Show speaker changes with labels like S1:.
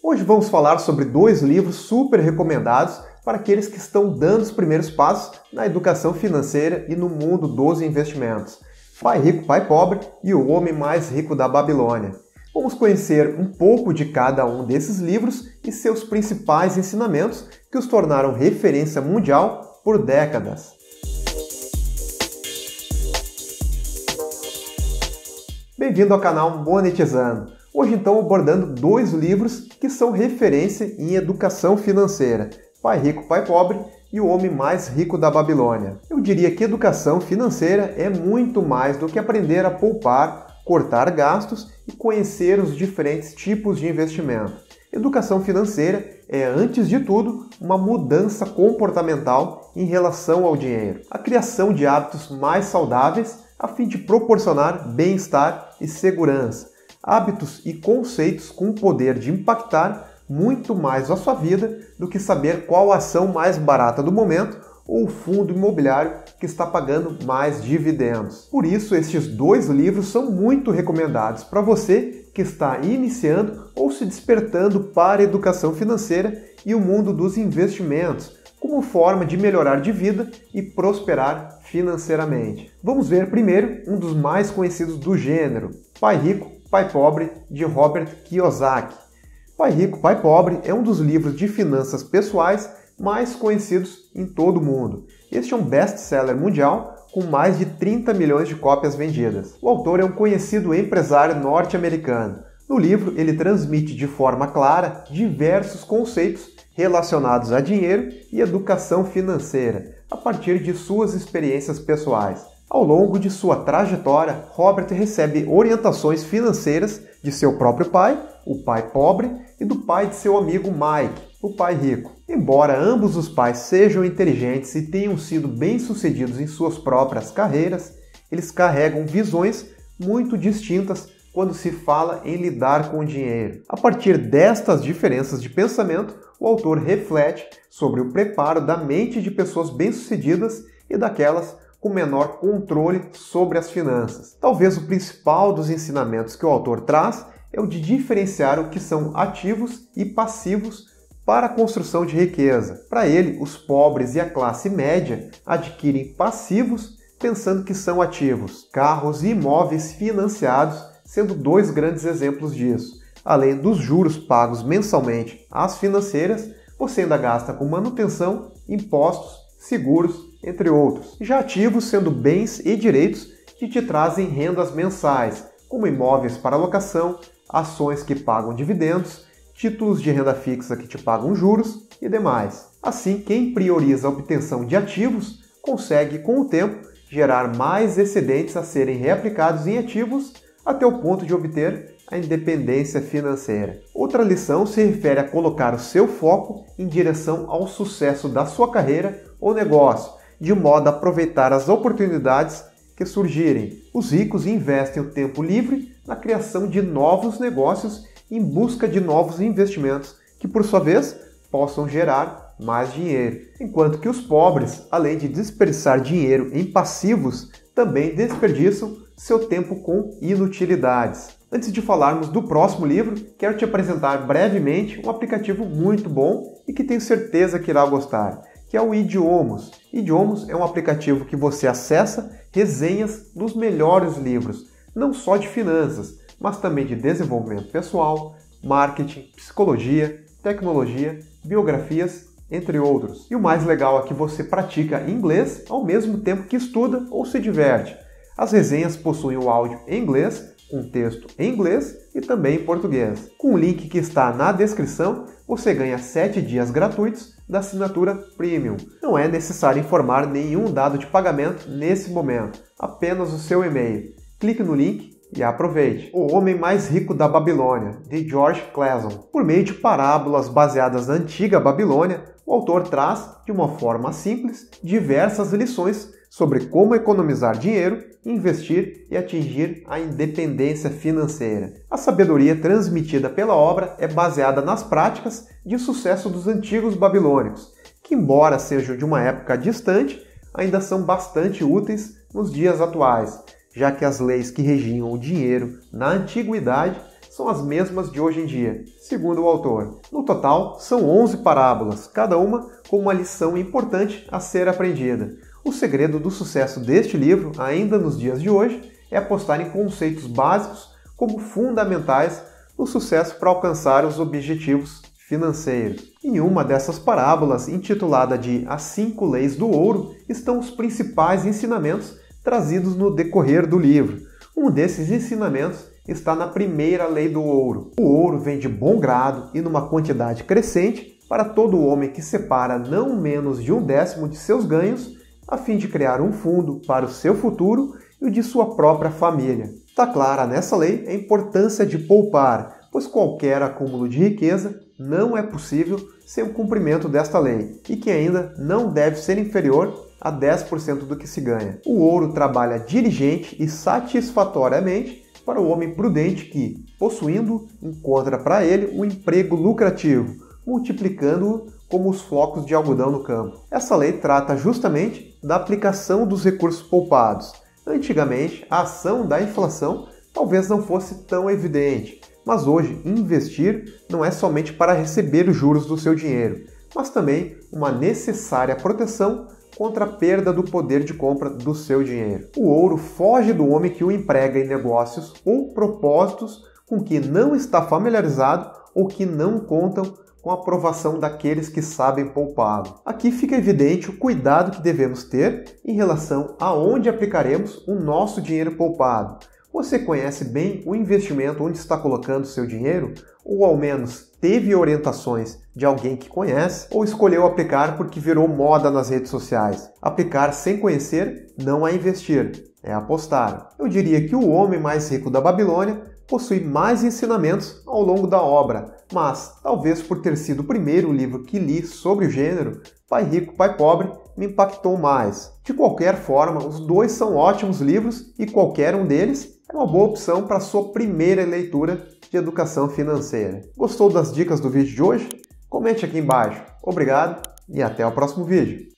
S1: Hoje vamos falar sobre dois livros super recomendados para aqueles que estão dando os primeiros passos na educação financeira e no mundo dos investimentos. Pai Rico, Pai Pobre e O Homem Mais Rico da Babilônia. Vamos conhecer um pouco de cada um desses livros e seus principais ensinamentos que os tornaram referência mundial por décadas. Bem-vindo ao canal Monetizando. Hoje então abordando dois livros que são referência em educação financeira. Pai Rico, Pai Pobre e O Homem Mais Rico da Babilônia. Eu diria que educação financeira é muito mais do que aprender a poupar, cortar gastos e conhecer os diferentes tipos de investimento. Educação financeira é, antes de tudo, uma mudança comportamental em relação ao dinheiro, a criação de hábitos mais saudáveis a fim de proporcionar bem-estar e segurança, hábitos e conceitos com o poder de impactar muito mais a sua vida do que saber qual a ação mais barata do momento ou fundo imobiliário que está pagando mais dividendos. Por isso, estes dois livros são muito recomendados para você que está iniciando ou se despertando para a educação financeira e o mundo dos investimentos, como forma de melhorar de vida e prosperar financeiramente. Vamos ver primeiro um dos mais conhecidos do gênero, Pai Rico, Pai Pobre, de Robert Kiyosaki. Pai Rico, Pai Pobre é um dos livros de finanças pessoais mais conhecidos em todo o mundo. Este é um best-seller mundial com mais de 30 milhões de cópias vendidas. O autor é um conhecido empresário norte-americano. No livro, ele transmite de forma clara diversos conceitos relacionados a dinheiro e educação financeira, a partir de suas experiências pessoais. Ao longo de sua trajetória, Robert recebe orientações financeiras de seu próprio pai, o pai pobre, e do pai de seu amigo Mike, o pai rico. Embora ambos os pais sejam inteligentes e tenham sido bem-sucedidos em suas próprias carreiras, eles carregam visões muito distintas quando se fala em lidar com o dinheiro. A partir destas diferenças de pensamento, o autor reflete sobre o preparo da mente de pessoas bem-sucedidas e daquelas com menor controle sobre as finanças. Talvez o principal dos ensinamentos que o autor traz é o de diferenciar o que são ativos e passivos para a construção de riqueza. Para ele, os pobres e a classe média adquirem passivos pensando que são ativos, carros e imóveis financiados sendo dois grandes exemplos disso. Além dos juros pagos mensalmente às financeiras, você ainda gasta com manutenção, impostos, seguros entre outros. Já ativos sendo bens e direitos que te trazem rendas mensais, como imóveis para locação, ações que pagam dividendos, títulos de renda fixa que te pagam juros e demais. Assim, quem prioriza a obtenção de ativos consegue, com o tempo, gerar mais excedentes a serem reaplicados em ativos até o ponto de obter a independência financeira. Outra lição se refere a colocar o seu foco em direção ao sucesso da sua carreira ou negócio, de modo a aproveitar as oportunidades que surgirem. Os ricos investem o tempo livre na criação de novos negócios em busca de novos investimentos que, por sua vez, possam gerar mais dinheiro. Enquanto que os pobres, além de desperdiçar dinheiro em passivos, também desperdiçam seu tempo com inutilidades. Antes de falarmos do próximo livro, quero te apresentar brevemente um aplicativo muito bom e que tenho certeza que irá gostar que é o Idiomos. Idiomos é um aplicativo que você acessa resenhas dos melhores livros, não só de finanças, mas também de desenvolvimento pessoal, marketing, psicologia, tecnologia, biografias, entre outros. E o mais legal é que você pratica inglês ao mesmo tempo que estuda ou se diverte. As resenhas possuem o áudio em inglês, com texto em inglês e também em português. Com o link que está na descrição, você ganha 7 dias gratuitos da assinatura Premium. Não é necessário informar nenhum dado de pagamento nesse momento, apenas o seu e-mail. Clique no link e aproveite. O Homem Mais Rico da Babilônia, de George Clason. Por meio de parábolas baseadas na antiga Babilônia, o autor traz, de uma forma simples, diversas lições sobre como economizar dinheiro, investir e atingir a independência financeira. A sabedoria transmitida pela obra é baseada nas práticas de sucesso dos antigos babilônicos, que, embora sejam de uma época distante, ainda são bastante úteis nos dias atuais, já que as leis que regiam o dinheiro na antiguidade são as mesmas de hoje em dia, segundo o autor. No total, são 11 parábolas, cada uma com uma lição importante a ser aprendida. O segredo do sucesso deste livro, ainda nos dias de hoje, é apostar em conceitos básicos como fundamentais no sucesso para alcançar os objetivos financeiros. Em uma dessas parábolas, intitulada de As Cinco Leis do Ouro, estão os principais ensinamentos trazidos no decorrer do livro. Um desses ensinamentos está na primeira lei do ouro. O ouro vem de bom grado e numa quantidade crescente para todo homem que separa não menos de um décimo de seus ganhos, a fim de criar um fundo para o seu futuro e o de sua própria família. Está clara nessa lei a importância de poupar, pois qualquer acúmulo de riqueza não é possível sem o cumprimento desta lei e que ainda não deve ser inferior a 10% do que se ganha. O ouro trabalha dirigente e satisfatoriamente para o homem prudente que, possuindo, encontra para ele um emprego lucrativo, multiplicando-o como os flocos de algodão no campo. Essa lei trata justamente da aplicação dos recursos poupados. Antigamente, a ação da inflação talvez não fosse tão evidente, mas hoje, investir não é somente para receber os juros do seu dinheiro, mas também uma necessária proteção contra a perda do poder de compra do seu dinheiro. O ouro foge do homem que o emprega em negócios ou propósitos com que não está familiarizado ou que não contam com a aprovação daqueles que sabem poupá-lo. Aqui fica evidente o cuidado que devemos ter em relação a onde aplicaremos o nosso dinheiro poupado você conhece bem o investimento onde está colocando seu dinheiro? Ou ao menos teve orientações de alguém que conhece? Ou escolheu aplicar porque virou moda nas redes sociais? Aplicar sem conhecer não é investir, é apostar. Eu diria que o homem mais rico da Babilônia possui mais ensinamentos ao longo da obra, mas talvez por ter sido o primeiro livro que li sobre o gênero, Pai Rico, Pai Pobre me impactou mais. De qualquer forma, os dois são ótimos livros e qualquer um deles é uma boa opção para sua primeira leitura de educação financeira. Gostou das dicas do vídeo de hoje? Comente aqui embaixo. Obrigado e até o próximo vídeo.